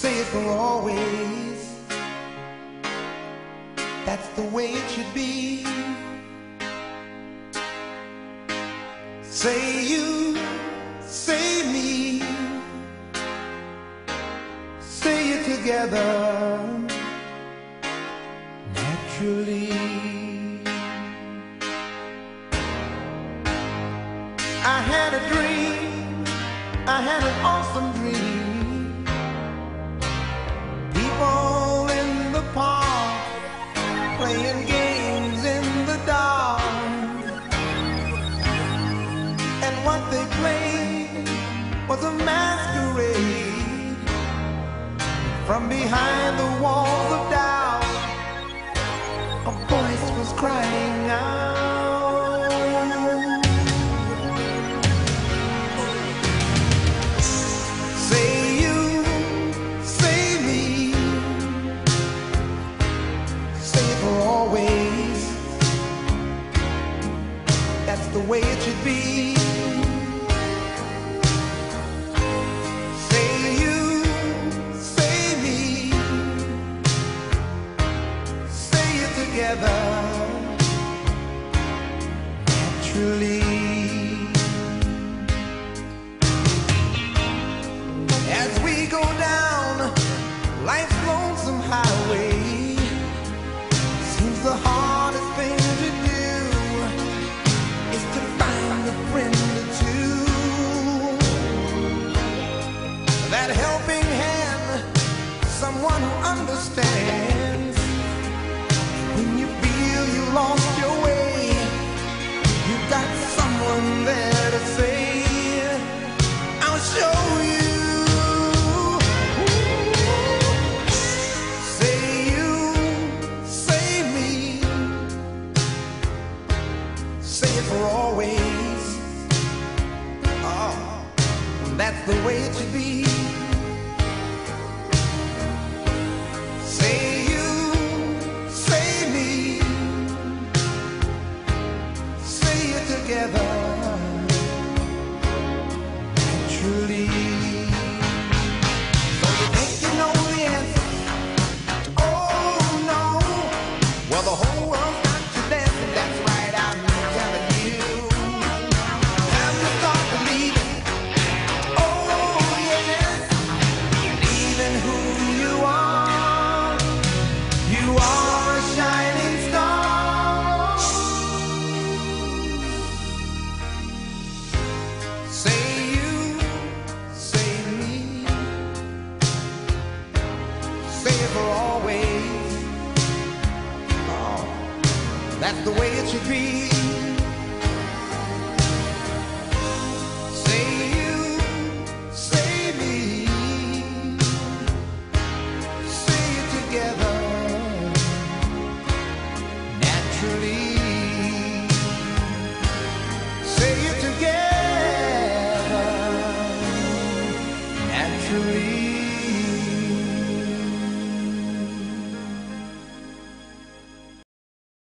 for always. That's the way it should be. Say you, say me, say it together naturally. I had a dream, I had an behind the walls of doubt. A voice was crying out. Say you, say me, say for always. That's the way it should be. As we go down life's lonesome highway, seems the hardest thing to do is to find a friend or two. That helping hand, someone who understands way should be. for always. Oh, that's the way it should be. Say you, say me, say it together naturally. Say it together naturally.